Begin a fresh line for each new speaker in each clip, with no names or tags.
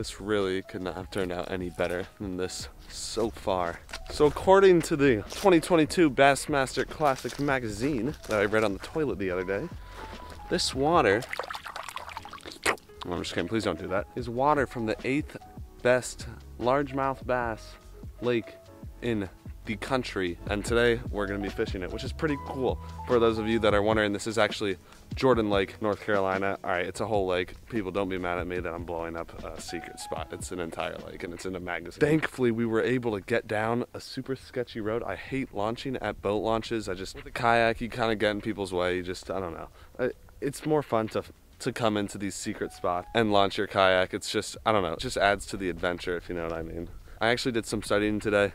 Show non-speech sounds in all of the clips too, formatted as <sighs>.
This really could not have turned out any better than this so far. So according to the 2022 Bassmaster Classic magazine that I read on the toilet the other day, this water, I'm just kidding, please don't do that, is water from the eighth best largemouth bass lake in the country. And today we're gonna be fishing it, which is pretty cool. For those of you that are wondering, this is actually Jordan Lake, North Carolina. All right, it's a whole lake. People don't be mad at me that I'm blowing up a secret spot. It's an entire lake and it's in a magazine. Thankfully, we were able to get down a super sketchy road. I hate launching at boat launches. I just, with a kayak, you kind of get in people's way. You just, I don't know. It's more fun to to come into these secret spots and launch your kayak. It's just, I don't know, it just adds to the adventure, if you know what I mean. I actually did some studying today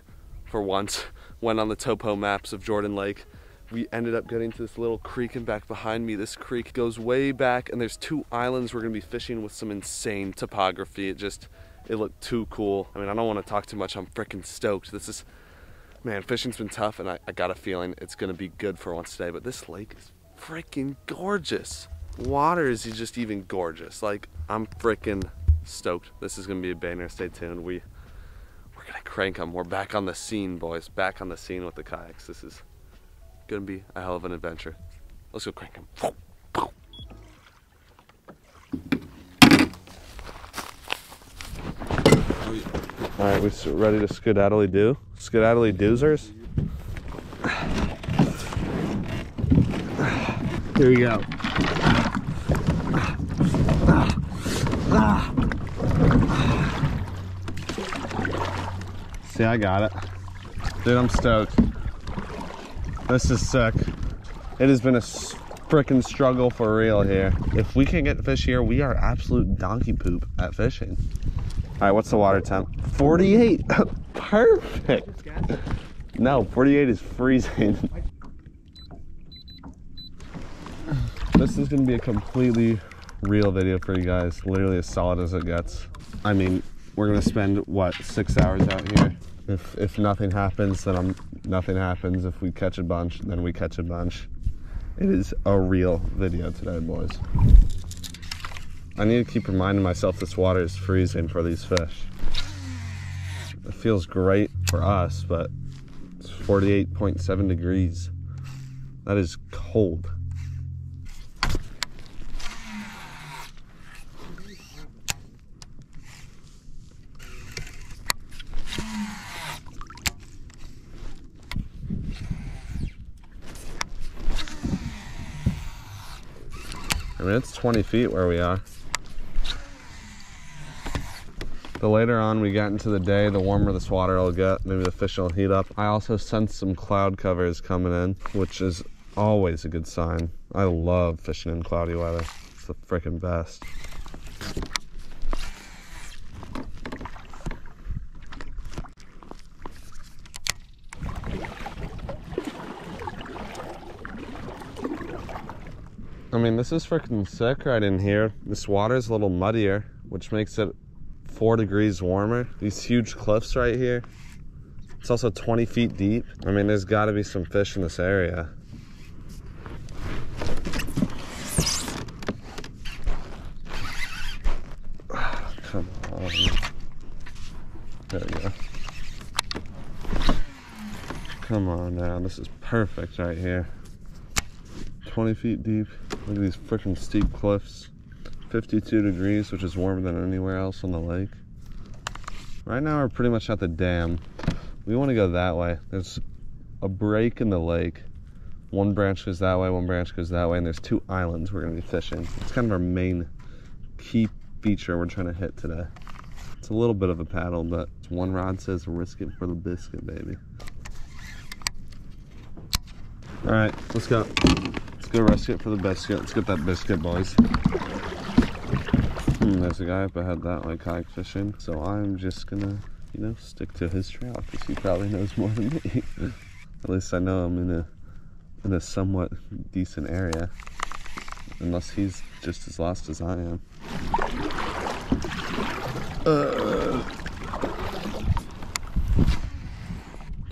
for once, went on the topo maps of Jordan Lake. We ended up getting to this little creek and back behind me. This creek goes way back and there's two islands we're gonna be fishing with some insane topography. It just, it looked too cool. I mean, I don't wanna talk too much. I'm freaking stoked. This is, man, fishing's been tough and I, I got a feeling it's gonna be good for once today, but this lake is freaking gorgeous water is just even gorgeous. Like, I'm freaking stoked. This is gonna be a banner. Stay tuned. We, we're gonna crank them. We're back on the scene, boys. Back on the scene with the kayaks. This is gonna be a hell of an adventure. Let's go crank them. All right, we're ready to skedaddly do? Skedaddly doozers?
Here we go.
See, I got it. Dude, I'm stoked. This is sick. It has been a freaking struggle for real here. If we can get fish here, we are absolute donkey poop at fishing. All right, what's the water temp? 48. <laughs> Perfect. No, 48 is freezing. this is gonna be a completely real video for you guys. Literally as solid as it gets. I mean, we're gonna spend what six hours out here. If if nothing happens, then I'm nothing happens. If we catch a bunch, then we catch a bunch. It is a real video today, boys. I need to keep reminding myself this water is freezing for these fish. It feels great for us, but it's 48.7 degrees. That is cold. Mean, it's 20 feet where we are. The later on we get into the day, the warmer this water will get. Maybe the fish will heat up. I also sense some cloud covers coming in, which is always a good sign. I love fishing in cloudy weather. It's the freaking best. I mean, this is freaking sick right in here. This water is a little muddier, which makes it four degrees warmer. These huge cliffs right here. It's also 20 feet deep. I mean, there's gotta be some fish in this area. <sighs> Come on. There we go. Come on now, this is perfect right here. 20 feet deep. Look at these freaking steep cliffs. 52 degrees, which is warmer than anywhere else on the lake. Right now we're pretty much at the dam. We want to go that way. There's a break in the lake. One branch goes that way, one branch goes that way, and there's two islands we're going to be fishing. It's kind of our main key feature we're trying to hit today. It's a little bit of a paddle, but one rod says risk it for the biscuit, baby. All right, let's go. Go risk it for the biscuit. Let's get that biscuit, boys. Hmm, there's a guy up ahead that way kayak fishing, so I'm just gonna, you know, stick to his trail because he probably knows more than me. <laughs> At least I know I'm in a in a somewhat decent area, unless he's just as lost as I am. Uh.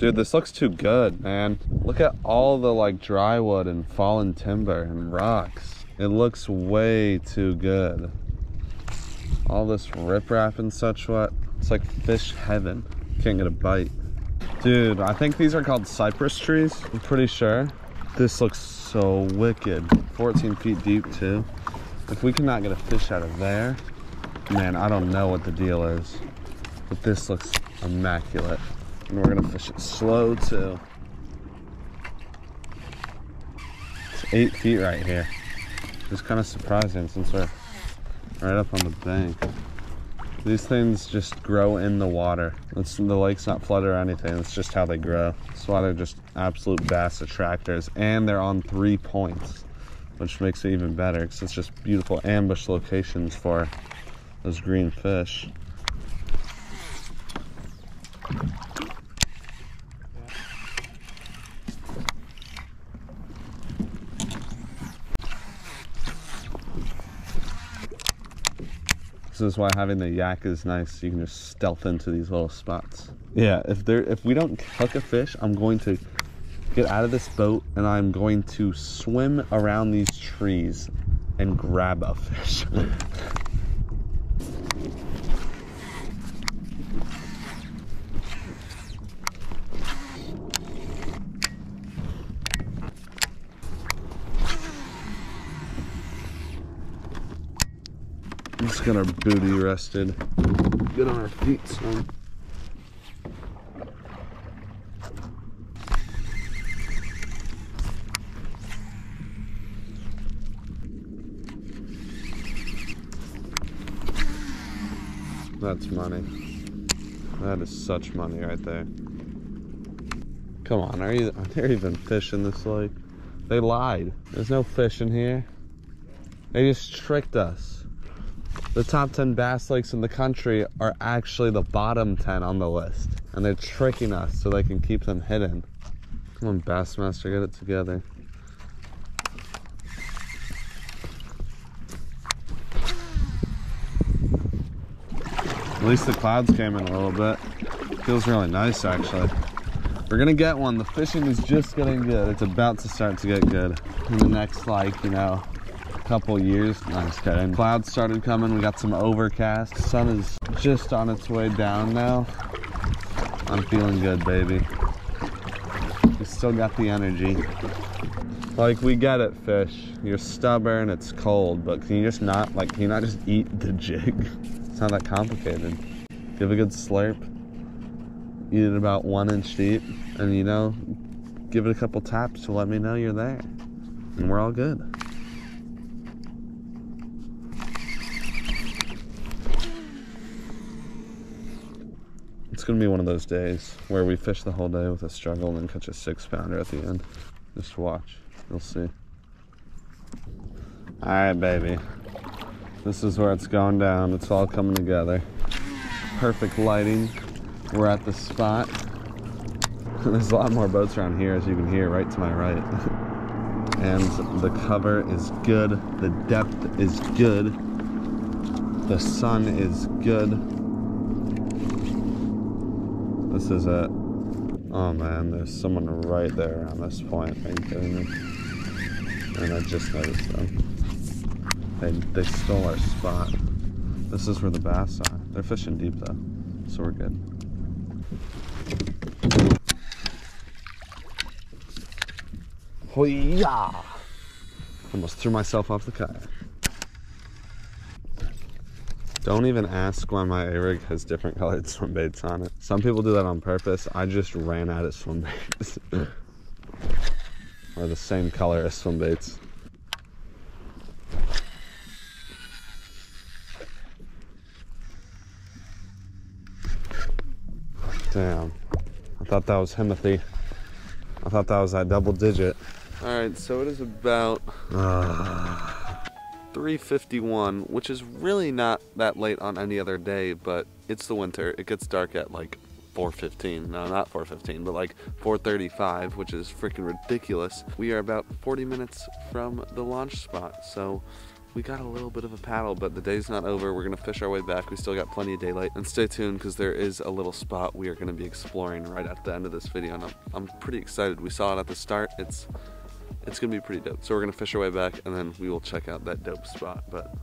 Dude, this looks too good, man. Look at all the like dry wood and fallen timber and rocks. It looks way too good. All this riprap and such what. It's like fish heaven. Can't get a bite. Dude, I think these are called cypress trees. I'm pretty sure. This looks so wicked. 14 feet deep too. If we cannot get a fish out of there, man, I don't know what the deal is. But this looks immaculate. And we're gonna fish it slow too. It's eight feet right here. It's kind of surprising since we're right up on the bank. These things just grow in the water. It's, the lake's not flooded or anything. It's just how they grow. That's why they're just absolute bass attractors. And they're on three points, which makes it even better because it's just beautiful ambush locations for those green fish. Is why having the yak is nice. You can just stealth into these little spots. Yeah, if there if we don't hook a fish, I'm going to get out of this boat and I'm going to swim around these trees and grab a fish. <laughs> Get our booty rested. Get on our feet, son. That's money. That is such money right there. Come on, are you <laughs> are there even fish in this lake? They lied. There's no fish in here. They just tricked us. The top 10 bass lakes in the country are actually the bottom 10 on the list. And they're tricking us so they can keep them hidden. Come on, Bassmaster, get it together. At least the clouds came in a little bit. Feels really nice, actually. We're gonna get one. The fishing is just getting good. It's about to start to get good. In the next, like, you know, couple years. I'm just kidding. Clouds started coming. We got some overcast. Sun is just on its way down now. I'm feeling good, baby. We still got the energy. Like, we get it, fish. You're stubborn, it's cold, but can you just not, like, can you not just eat the jig? <laughs> It's not that complicated. Give a good slurp. Eat it about one inch deep, and you know, give it a couple taps to let me know you're there. And we're all good. It's gonna be one of those days where we fish the whole day with a struggle and then catch a six pounder at the end. Just watch, you'll see. All right, baby. This is where it's going down. It's all coming together. Perfect lighting. We're at the spot. <laughs> There's a lot more boats around here, as you can hear, right to my right. <laughs> and the cover is good. The depth is good. The sun is good. This is it. Oh man, there's someone right there on this point. And I just noticed them. They, they stole our spot. This is where the bass are. They're fishing deep though, so we're good. Hoya! Almost threw myself off the kayak. Don't even ask why my A-rig has different colored <laughs> swim baits on it. Some people do that on purpose. I just ran out of swim baits. <laughs> or the same color as swim baits. Damn. I thought that was Himothy. I thought that was that double digit. All right, so it is about uh, 3:51, which is really not that late on any other day, but it's the winter. It gets dark at like 4:15. No, not 4:15, but like 4:35, which is freaking ridiculous. We are about 40 minutes from the launch spot, so we got a little bit of a paddle, but the day's not over. We're gonna fish our way back. We still got plenty of daylight. And stay tuned because there is a little spot we are gonna be exploring right at the end of this video. And I'm, I'm pretty excited. We saw it at the start. It's it's gonna be pretty dope. So we're gonna fish our way back and then we will check out that dope spot. But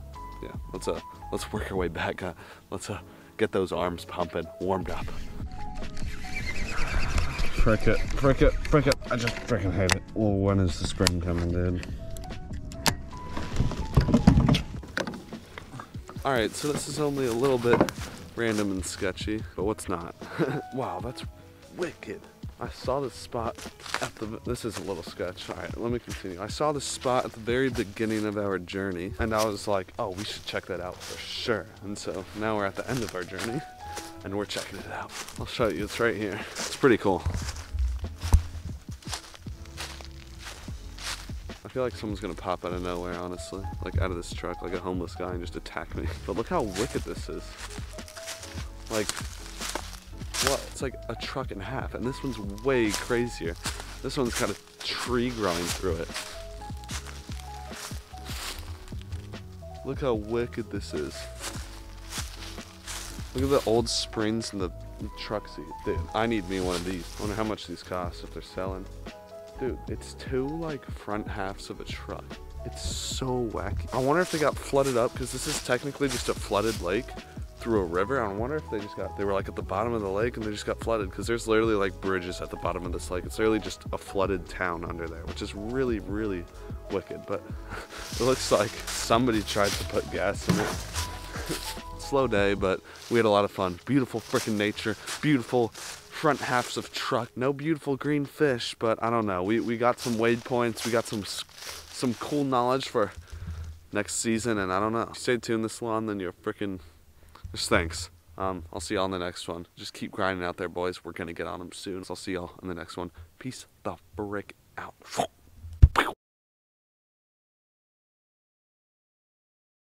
yeah, let's uh let's work our way back. Uh, let's uh get those arms pumping, warmed up. Frick it, frick it, frick it. I just freaking hate it. Well, when is the spring coming, dude? All right, so this is only a little bit random and sketchy, but what's not? <laughs> wow, that's wicked. I saw this spot at the, this is a little sketch. All right, let me continue. I saw this spot at the very beginning of our journey and I was like, oh, we should check that out for sure. And so now we're at the end of our journey and we're checking it out. I'll show you, it's right here. It's pretty cool. I feel like someone's gonna pop out of nowhere, honestly. Like out of this truck, like a homeless guy and just attack me. But look how wicked this is. Like, what? It's like a truck and a half, and this one's way crazier. This one's got a tree growing through it. Look how wicked this is. Look at the old springs in the truck seat. Dude, I need me one of these. I wonder how much these cost if they're selling. Dude, it's two like front halves of a truck. It's so wacky. I wonder if they got flooded up because this is technically just a flooded lake through a river. I wonder if they just got, they were like at the bottom of the lake and they just got flooded because there's literally like bridges at the bottom of this lake. It's literally just a flooded town under there, which is really, really wicked. But <laughs> it looks like somebody tried to put gas in it. <laughs> Slow day, but we had a lot of fun. Beautiful freaking nature, beautiful front halves of truck. No beautiful green fish, but I don't know. We, we got some waypoints. We got some some cool knowledge for next season, and I don't know. Stay tuned this long, then you're freaking just thanks. Um, I'll see y'all in the next one. Just keep grinding out there, boys. We're gonna get on them soon. So I'll see y'all in the next one. Peace the brick out.